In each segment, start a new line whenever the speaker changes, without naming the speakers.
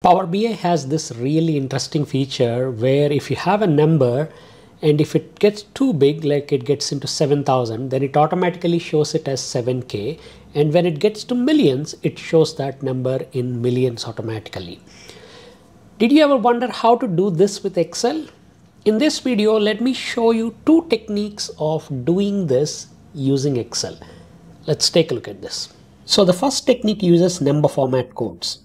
Power BI has this really interesting feature where if you have a number and if it gets too big, like it gets into 7000, then it automatically shows it as 7K. And when it gets to millions, it shows that number in millions automatically. Did you ever wonder how to do this with Excel? In this video, let me show you two techniques of doing this using Excel. Let's take a look at this. So the first technique uses number format codes.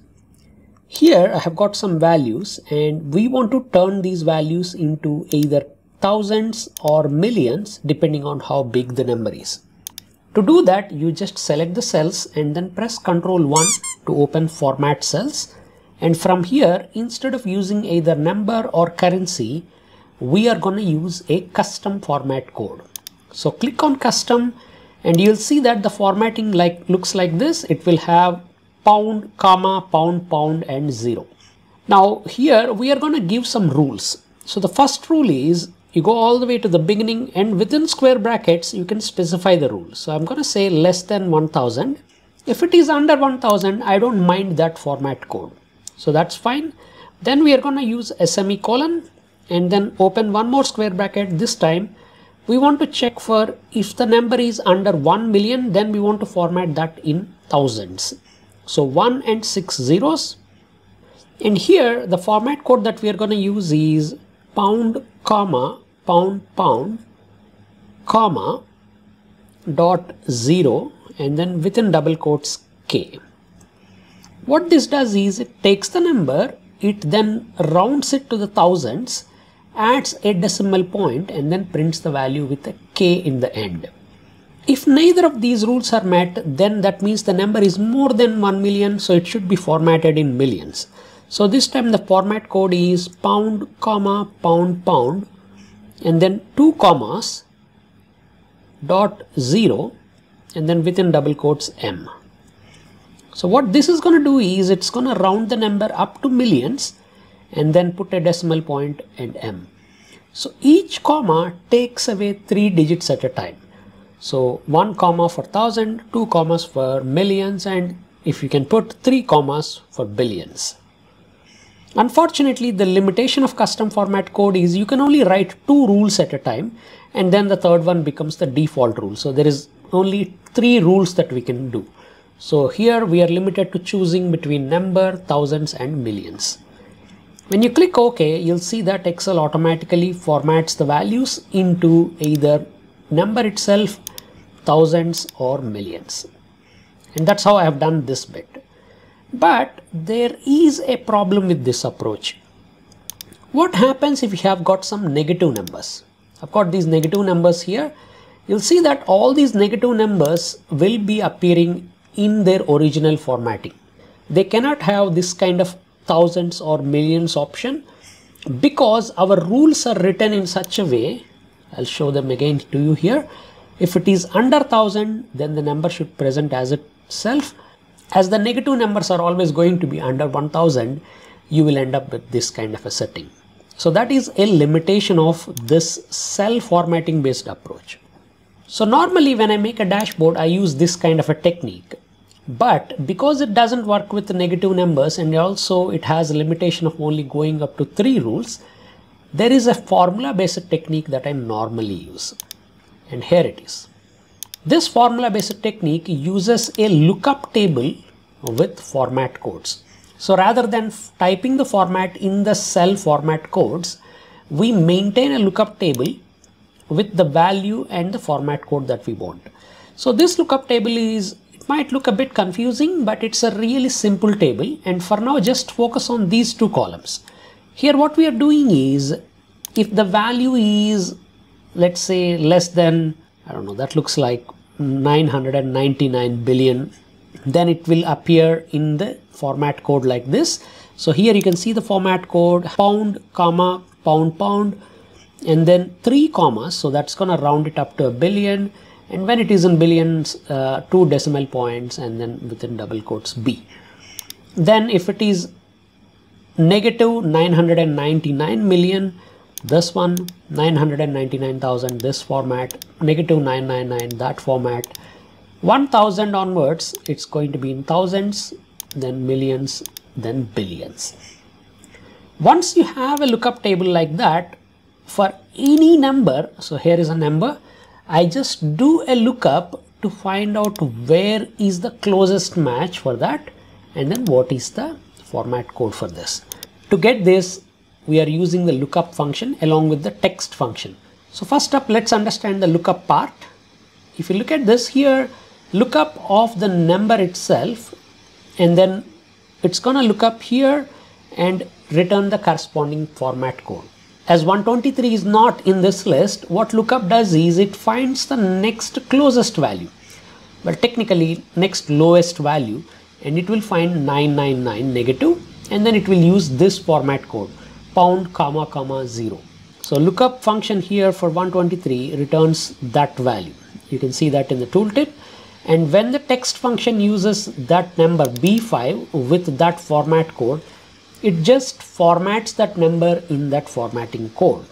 Here I have got some values and we want to turn these values into either thousands or millions depending on how big the number is. To do that you just select the cells and then press Ctrl 1 to open format cells and from here instead of using either number or currency we are going to use a custom format code. So click on custom and you'll see that the formatting like looks like this. It will have pound, comma, pound, pound and zero. Now here we are going to give some rules. So the first rule is you go all the way to the beginning and within square brackets you can specify the rule. So I'm going to say less than 1000. If it is under 1000 I don't mind that format code. So that's fine. Then we are going to use a semicolon and then open one more square bracket this time we want to check for if the number is under 1 million then we want to format that in thousands so 1 and 6 zeros. And here the format code that we are going to use is pound, comma, pound, pound, comma, dot 0 and then within double quotes k. What this does is it takes the number, it then rounds it to the thousands, adds a decimal point and then prints the value with a k in the end. If neither of these rules are met, then that means the number is more than 1 million, so it should be formatted in millions. So this time the format code is pound, comma, pound, pound, and then two commas, dot zero, and then within double quotes M. So what this is going to do is it's going to round the number up to millions and then put a decimal point and M. So each comma takes away three digits at a time. So one comma for thousand, two commas for millions, and if you can put three commas for billions. Unfortunately, the limitation of custom format code is you can only write two rules at a time, and then the third one becomes the default rule. So there is only three rules that we can do. So here we are limited to choosing between number, thousands, and millions. When you click OK, you'll see that Excel automatically formats the values into either number itself thousands or millions. And that's how I have done this bit. But there is a problem with this approach. What happens if you have got some negative numbers? I've got these negative numbers here. You'll see that all these negative numbers will be appearing in their original formatting. They cannot have this kind of thousands or millions option because our rules are written in such a way. I'll show them again to you here if it is under 1000, then the number should present as itself. As the negative numbers are always going to be under 1000, you will end up with this kind of a setting. So that is a limitation of this cell formatting based approach. So normally when I make a dashboard, I use this kind of a technique. But because it doesn't work with the negative numbers and also it has a limitation of only going up to three rules, there is a formula based technique that I normally use and here it is. This formula based technique uses a lookup table with format codes. So rather than typing the format in the cell format codes, we maintain a lookup table with the value and the format code that we want. So this lookup table is, it might look a bit confusing, but it's a really simple table. And for now, just focus on these two columns. Here, what we are doing is, if the value is let's say less than I don't know that looks like 999 billion. Then it will appear in the format code like this. So here you can see the format code pound comma pound pound and then three commas. So that's gonna round it up to a billion. And when it is in billions uh, two decimal points and then within double quotes b. Then if it is negative 999 million this one 999,000 this format negative 999 that format 1000 onwards it's going to be in thousands then millions then billions. Once you have a lookup table like that, for any number, so here is a number, I just do a lookup to find out where is the closest match for that and then what is the format code for this. To get this, we are using the lookup function along with the text function. So first up, let's understand the lookup part. If you look at this here, lookup of the number itself, and then it's gonna look up here and return the corresponding format code. As 123 is not in this list, what lookup does is it finds the next closest value. Well, technically next lowest value and it will find 999 negative and then it will use this format code pound comma comma 0. So lookup function here for 123 returns that value. You can see that in the tooltip and when the text function uses that number b5 with that format code it just formats that number in that formatting code.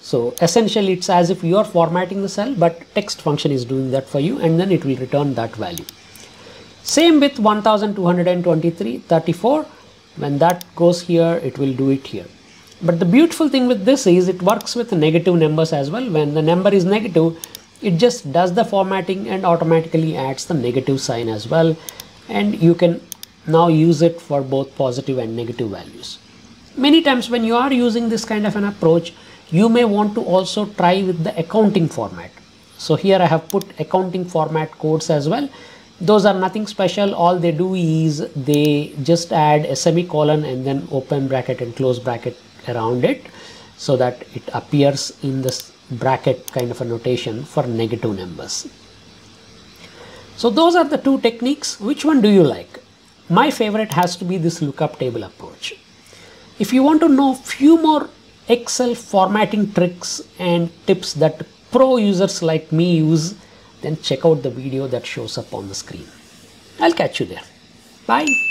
So essentially it's as if you are formatting the cell but text function is doing that for you and then it will return that value. Same with 1223 34 when that goes here it will do it here. But the beautiful thing with this is it works with negative numbers as well. When the number is negative it just does the formatting and automatically adds the negative sign as well and you can now use it for both positive and negative values. Many times when you are using this kind of an approach, you may want to also try with the accounting format. So here I have put accounting format codes as well. Those are nothing special. All they do is they just add a semicolon and then open bracket and close bracket around it so that it appears in this bracket kind of a notation for negative numbers. So those are the two techniques. Which one do you like? My favorite has to be this lookup table approach. If you want to know few more Excel formatting tricks and tips that pro users like me use, then check out the video that shows up on the screen. I'll catch you there. Bye.